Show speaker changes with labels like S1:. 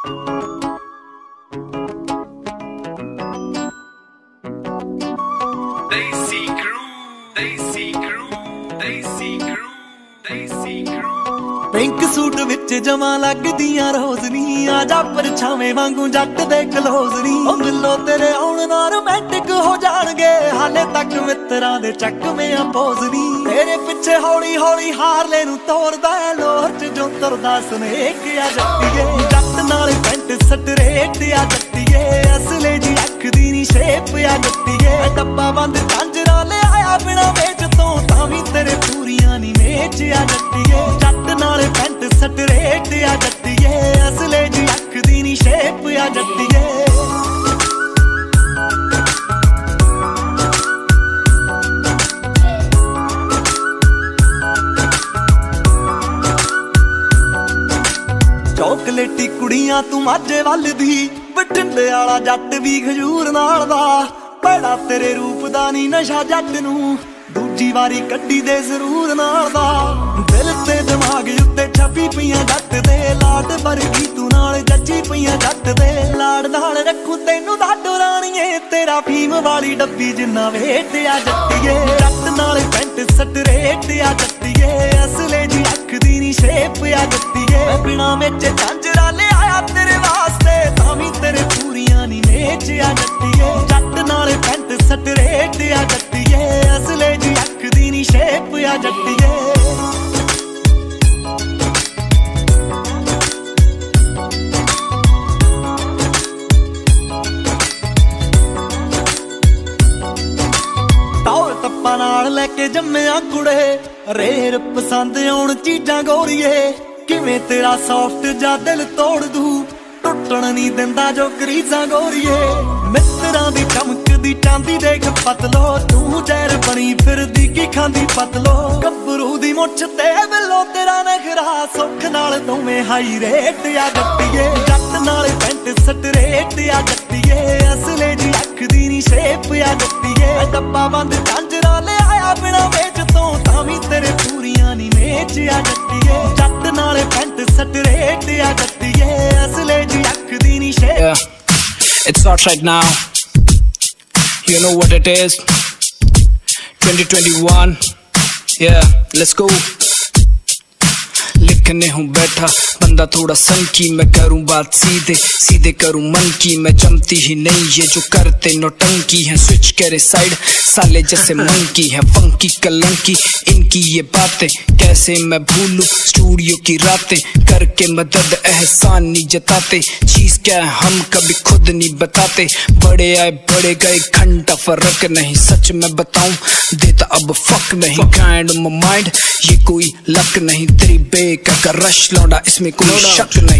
S1: Daisy Crew, Daisy Crew, Daisy Crew, Daisy Crew.
S2: Pink suit ਵਿੱਚ ਜਮਾ ਲੱਗਦੀਆਂ ਰੋਜ਼ਨੀ ਆ ਜਾ ਪਰਛਾਵੇਂ ਵਾਂਗੂ ਜੱਟ ਦੇ ਕਲੋਜ਼ਨੀ ਉਹ ਮਿਲੋ ਤੇਰੇ ਆਉਣ ਨਾਲ ਰੋਮਾਂਟਿਕ ਹੋ ਜਾਣਗੇ ਹਾਲੇ ਤੱਕ ਮਿੱਤਰਾਂ ਦੇ ਚੱਕਵੇਂ ਆ ਪੋਜ਼ਨੀ ਤੇਰੇ ਪਿੱਛੇ ਹੌਲੀ ਹੌਲੀ ਹਾਰਲੇ ਨੂੰ ਤੋੜਦਾ ਐ ਚ ਜੋ ਤੁਰਦਾ ਸਨੇਕ ਆ ਜੱਟੀਏ। ਸਟਰੇਟ ਆ ਜੱਟੀਏ ਅਸਲੇ ਜੀ ਅੱਖ ਦੀ ਨੀ ਸ਼ੇਪ ਆ ਜੱਟੀਏ ਡੱਬਾ ਬੰਦ ਚੌਕਲੇਟੀ ਕੁੜੀਆਂ ਤੂੰ ਮਾਝੇ ਵੱਲ ਦੀ ਬਟਿੰਡੇ ਵਾਲਾ ਜੱਟ ਵੀ ਖਜੂਰ ਨਾਲ ਦਾ। ਬੜਾ ਤੇਰੇ ਰੂਪ ਦਾ ਨਹੀਂ ਨਸ਼ਾ ਜੱਟ ਨੂੰ। ਦੂਜੀ ਵਾਰੀ ਕੱਢੀ ਦੇ ਜ਼ਰੂਰ ਨਾਲ ਦਾ। ਦਿਲ ਤੇ ਦਿਮਾਗ ਉੱਤੇ ਛਾਪੀ ਪਈਆਂ ਜੱਟ ਦੇ ਲਾਟ ਵਰਗੀ ਤੂੰ ਨਾਲ ਜੱਜੀ ਪਈਆਂ ਜੱਟ ਦੇ। ਰਾਣੀਏ ਫੀਮ ਵਾਲੀ ਡੱਬੀ ਜਿੰਨਾ ਵੇਟ ਆ ਜੱਟੀਏ। ਜੱਟ ਨਾਲ ਪੈਂਟ, ਸੱਟ ਸਟਰੇਟ ਆ ਜੱਟੀਏ। ਅਸਲੇ ਜੀ ਅੱਖ ਦੀ ਨੀ ਸ਼ੇਪ ਆ ਜੱਟੀਏ। ਮੈਂ ਬਿਨਾ ਵਿੱਚ ਝਾਂਜਰਾ ਲਿਆਇਆ ਤੇਰੇ ਵਾਸਤੇ, ਤਾਂ ਵੀ ਤੇਰੇ ਪੂਰੀਆਂ ਨੀ ਮੇਚ ਆ ਜੱਟੀਏ। ਜੱਟ ਨਾਲ ਪੈਂਟ ਸਟਰੇਟ ਆ ਜੱਟੀਏ। ਅਸਲੇ ਜੀ ਅੱਖ ਦੀ ਨੀ ਸ਼ੇਪ ਆ ਜੱਟੀਏ। ਨਾਲ ਲੈ ਕੇ ਜੰਮਿਆ ਕੁੜੇ। ਰੇਰ ਪਸੰਦ ਆਉਣ ਚੀਜ਼ਾਂ ਗੋਰੀਏ। ਕਿਵੇਂ ਤੇਰਾ ਸੌਫਟ ਜਾਂ ਦਿਲ ਤੋੜ ਦੂ? ਟੁੱਟਣ ਨਹੀਂ ਦਿੰਦਾ ਜੋ ਗਰੀਜ਼ਾਂ ਗੋਰੀਏ। ਮਿੱਤਰਾਂ ਦੀ ਚਮਕਦੀ ਚਾਂਦੀ ਦੇਖ ਪਤਲੋ। ਤੂੰ ਜ਼ਹਿਰ ਬਣੀ ਫਿਰਦੀ ਕੀ ਖਾਂਦੀ ਪਤਲੋ। ਗੱਭਰੂ ਦੀ ਮੁੱਛ ਤੇ ਬਿੱਲੋ, ਤੇਰਾ ਨਖਰਾ ਸੁੱਖ ਨਾਲ ਦੋਵੇਂ ਹਾਈ ਰੇਟ ਆ ਜੱਟੀਏ। ਜੱਟ ਨਾਲ ਪੈਂਟ ਸਟਰੇਟ ਆ ਜੱਟੀਏ। ਅਸਲੇ ਜੀ ਅੱਖ ਦੀ ਨੀ ਸ਼ੇਪ ਆ ਜੱਟੀਏ। ਡੱਬਾ ਬੰਦ ਕੰਜਰਾ ਨੀ ਮੇਚ ਆ ਜੱਟੀਏ ਜੱਟ ਨਾਲ ਪੈਂਟ ਸਟਰੇਟ ਆ ਜੱਟੀਏ ਅਸਲੇ ਜੀ ਅੱਖ ਦੀ ਨੀ shape
S3: Yeah, it starts right now. You know what it is. 2021. Yeah, let's go. लिखने हूँ बैठा बंदा थोड़ा सन की मैं करूँ बात सीधे सीधे करूँ मन की मैं जमती ही नहीं, ये जो करते नौटंकी है। स्विच करे साइड साले जैसे मंकी है। फंकी कलंकी, इनकी ये बातें, कैसे मैं भूलूं? स्टूडियो की रातें करके मदद एहसान नहीं जताते। चीज़ क्या है हम कभी खुद नहीं बताते। बड़े आए बड़े गए घंटा फ़र्क नहीं सच में बताऊँ देता अब फक नहीं। काइंड माइंड ये कोई लक नहीं तेरी बेक का रश लौटा इसमें कोई शक नहीं।